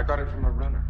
I got it from a runner.